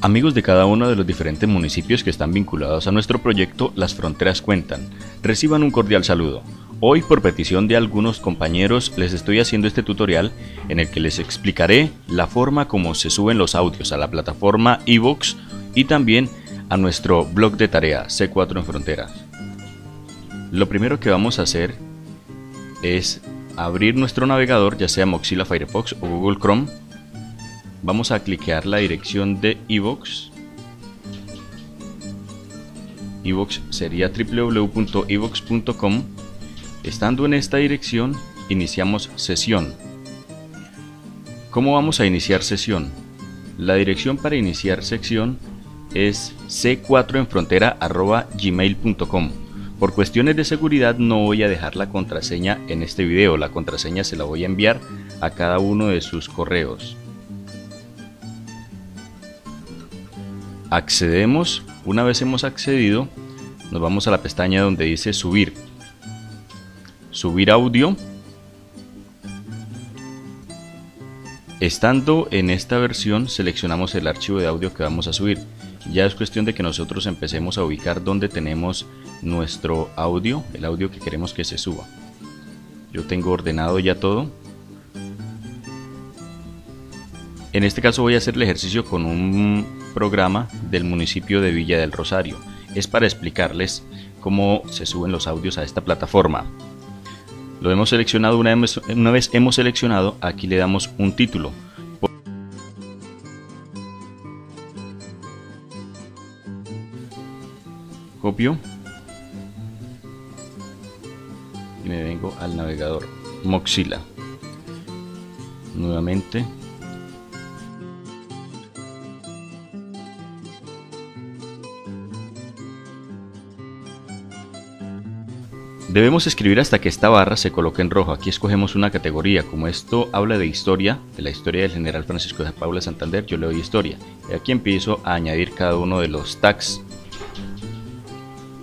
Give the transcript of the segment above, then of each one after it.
Amigos de cada uno de los diferentes municipios que están vinculados a nuestro proyecto Las Fronteras Cuentan, reciban un cordial saludo. Hoy por petición de algunos compañeros les estoy haciendo este tutorial en el que les explicaré la forma como se suben los audios a la plataforma Evox y también a nuestro blog de tarea C4 en Fronteras. Lo primero que vamos a hacer es abrir nuestro navegador ya sea Mozilla Firefox o Google Chrome vamos a cliquear la dirección de Evox. Evox sería www.evox.com. Estando en esta dirección, iniciamos sesión. ¿Cómo vamos a iniciar sesión? La dirección para iniciar sección es c4enfrontera.gmail.com. Por cuestiones de seguridad no voy a dejar la contraseña en este video, la contraseña se la voy a enviar a cada uno de sus correos. Accedemos, una vez hemos accedido, nos vamos a la pestaña donde dice subir. Subir audio. Estando en esta versión seleccionamos el archivo de audio que vamos a subir. Ya es cuestión de que nosotros empecemos a ubicar donde tenemos nuestro audio, el audio que queremos que se suba. Yo tengo ordenado ya todo. En este caso voy a hacer el ejercicio con un programa del municipio de Villa del Rosario. Es para explicarles cómo se suben los audios a esta plataforma. Lo hemos seleccionado una vez, hemos seleccionado, aquí le damos un título. Copio y me vengo al navegador Moxila. Nuevamente Debemos escribir hasta que esta barra se coloque en rojo. Aquí escogemos una categoría. Como esto habla de historia, de la historia del general Francisco de Paula Santander, yo le doy historia. Y aquí empiezo a añadir cada uno de los tags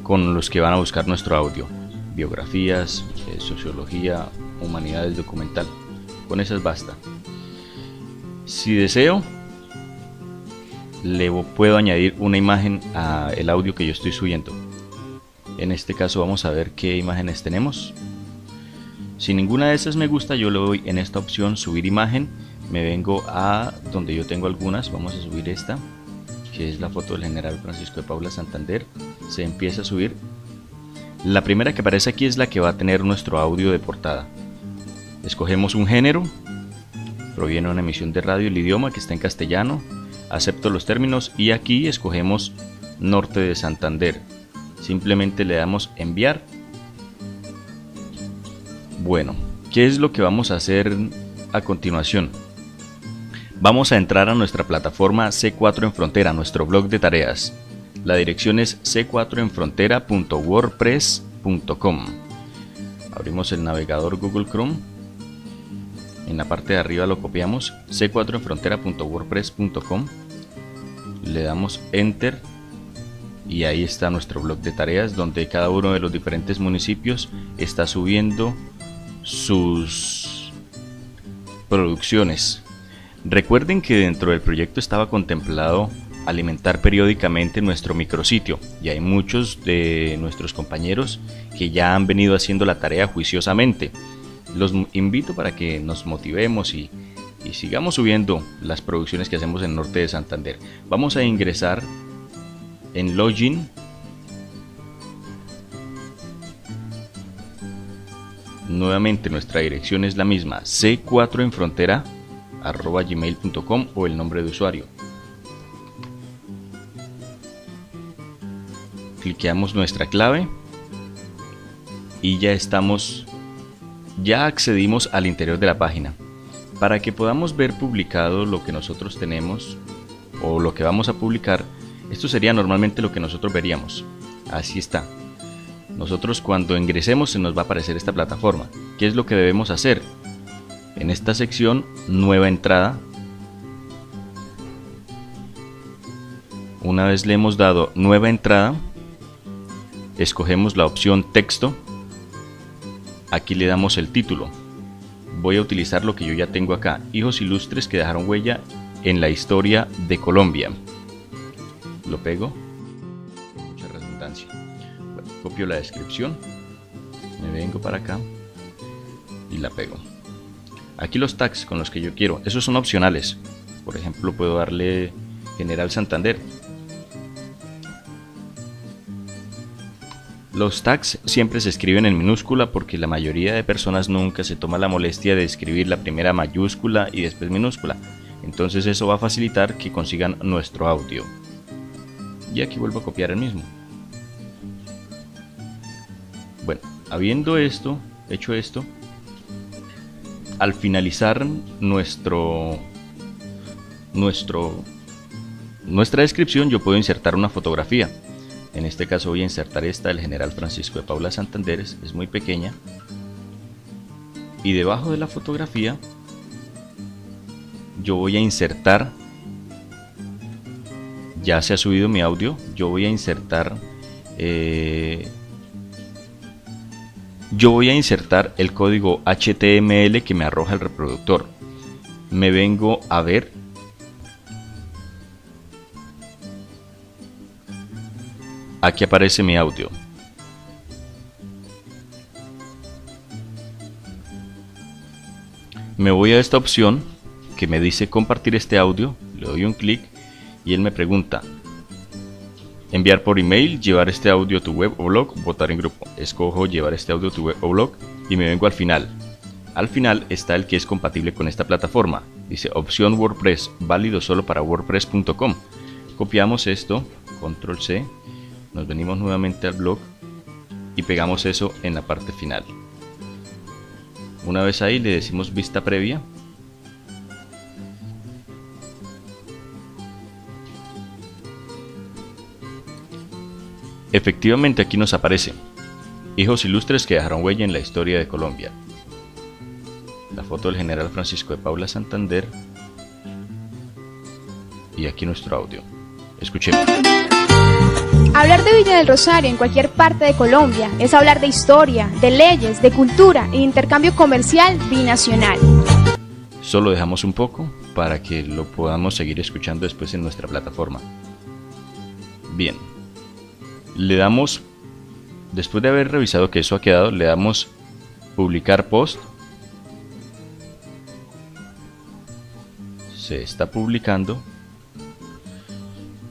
con los que van a buscar nuestro audio. Biografías, eh, sociología, humanidades documental. Con esas basta. Si deseo, le puedo añadir una imagen al audio que yo estoy subiendo. En este caso vamos a ver qué imágenes tenemos. Si ninguna de esas me gusta, yo le doy en esta opción subir imagen. Me vengo a donde yo tengo algunas. Vamos a subir esta, que es la foto del general Francisco de Paula Santander. Se empieza a subir. La primera que aparece aquí es la que va a tener nuestro audio de portada. Escogemos un género. Proviene de una emisión de radio, el idioma que está en castellano. Acepto los términos y aquí escogemos Norte de Santander Simplemente le damos enviar. Bueno, ¿qué es lo que vamos a hacer a continuación? Vamos a entrar a nuestra plataforma C4 en Frontera, nuestro blog de tareas. La dirección es c4enfrontera.wordpress.com. Abrimos el navegador Google Chrome. En la parte de arriba lo copiamos c4enfrontera.wordpress.com. Le damos enter y ahí está nuestro blog de tareas donde cada uno de los diferentes municipios está subiendo sus producciones. Recuerden que dentro del proyecto estaba contemplado alimentar periódicamente nuestro micrositio y hay muchos de nuestros compañeros que ya han venido haciendo la tarea juiciosamente. Los invito para que nos motivemos y, sigamos subiendo las producciones que hacemos en Norte de Santander. Vamos a ingresar en login. Nuevamente nuestra dirección es la misma c4 en frontera arroba gmail.com o el nombre de usuario. Cliqueamos nuestra clave y ya estamos ya accedimos al interior de la página. Para que podamos ver publicado lo que nosotros tenemos o lo que vamos a publicar esto sería normalmente lo que nosotros veríamos. Así está. Nosotros cuando ingresemos se nos va a aparecer esta plataforma. ¿Qué es lo que debemos hacer? En esta sección, nueva entrada. Una vez le hemos dado nueva entrada, escogemos la opción texto. Aquí le damos el título. Voy a utilizar lo que yo ya tengo acá. Hijos ilustres que dejaron huella en la historia de Colombia. Lo pego. Mucha redundancia. copio la descripción. Me vengo para acá y la pego. Aquí los tags con los que yo quiero, esos son opcionales. Por ejemplo, puedo darle General Santander. Los tags siempre se escriben en minúscula porque la mayoría de personas nunca se toma la molestia de escribir la primera mayúscula y después minúscula. Entonces eso va a facilitar que consigan nuestro audio. Y aquí vuelvo a copiar el mismo. Bueno, habiendo esto, hecho esto, al finalizar nuestro, nuestro, nuestra descripción yo puedo insertar una fotografía. En este caso voy a insertar esta del general Francisco de Paula Santanderes, es muy pequeña. Y debajo de la fotografía yo voy a insertar, ya se ha subido mi audio, yo voy a insertar eh, yo voy a insertar el código HTML que me arroja el reproductor. Me vengo a ver. Aquí aparece mi audio. Me voy a esta opción que me dice compartir este audio, le doy un clic y él me pregunta, Enviar por email, llevar este audio a tu web o blog, votar en grupo. Escojo llevar este audio a tu web o blog y me vengo al final. Al final está el que es compatible con esta plataforma. Dice opción WordPress, válido solo para wordpress.com. Copiamos esto, control C, nos venimos nuevamente al blog y pegamos eso en la parte final. Una vez ahí le decimos vista previa Efectivamente aquí nos aparece, hijos ilustres que dejaron huella en la historia de Colombia. La foto del general Francisco de Paula Santander y aquí nuestro audio. Escuchemos. Hablar de Villa del Rosario en cualquier parte de Colombia es hablar de historia, de leyes, de cultura e intercambio comercial binacional. Solo dejamos un poco para que lo podamos seguir escuchando después en nuestra plataforma. Bien, le damos, después de haber revisado que eso ha quedado, le damos publicar post. Se está publicando.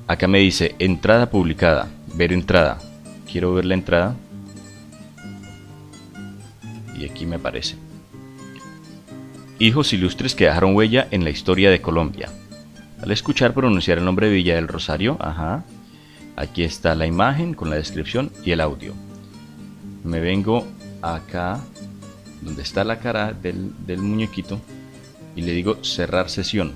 Acá me dice entrada publicada, ver entrada. Quiero ver la entrada. Y aquí me aparece. Hijos ilustres que dejaron huella en la historia de Colombia. Al escuchar pronunciar el nombre de Villa del Rosario, ajá, Aquí está la imagen con la descripción y el audio. Me vengo acá, donde está la cara del, muñequito, y le digo cerrar sesión.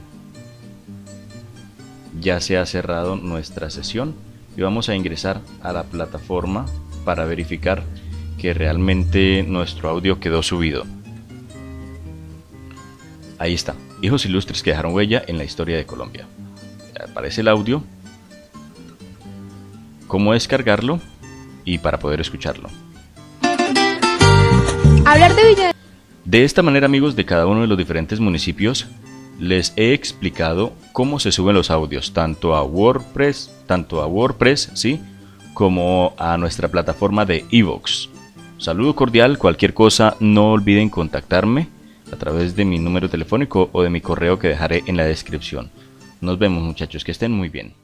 Ya se ha cerrado nuestra sesión y vamos a ingresar a la plataforma para verificar que realmente nuestro audio quedó subido. Ahí está, hijos ilustres que dejaron huella en la historia de Colombia. Aparece el audio cómo descargarlo y para poder escucharlo. Hablar de De esta manera, amigos de cada uno de los diferentes municipios, les he explicado cómo se suben los audios, tanto a WordPress, tanto a WordPress, ¿sí? como a nuestra plataforma de Evox. Saludo cordial, cualquier cosa no olviden contactarme a través de mi número telefónico o de mi correo que dejaré en la descripción. Nos vemos muchachos, que estén muy bien.